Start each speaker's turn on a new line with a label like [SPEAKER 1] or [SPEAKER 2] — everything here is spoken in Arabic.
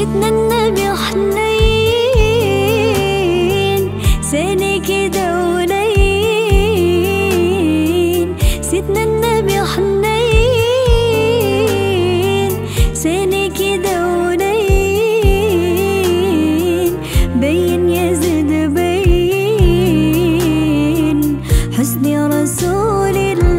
[SPEAKER 1] سيدنا النبي حنين سنة كده ولين سيدنا النبي حنين سنة كده ولين بين يا زيد بين حسن رسول الله.